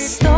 stop.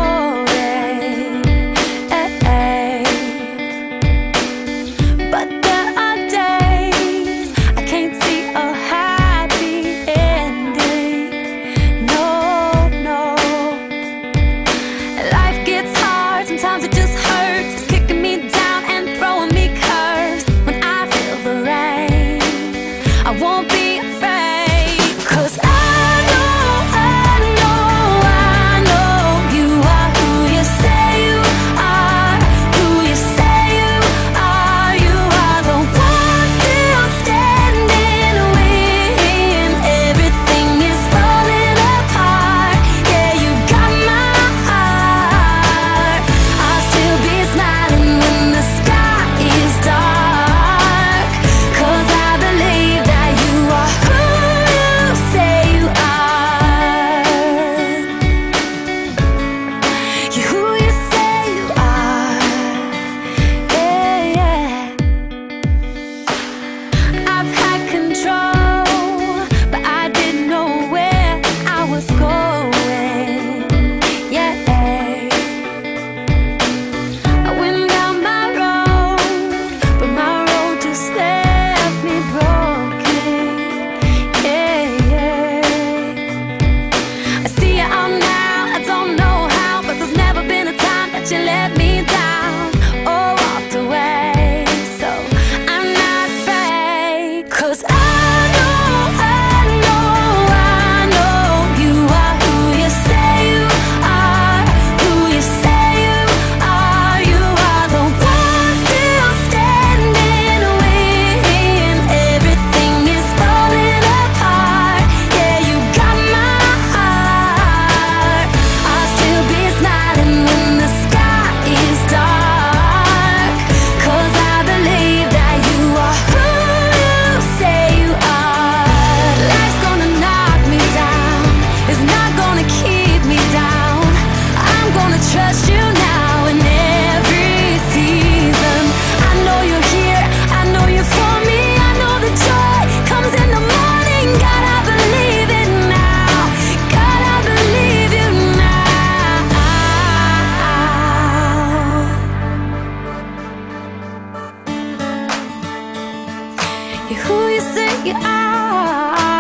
Who you say you are.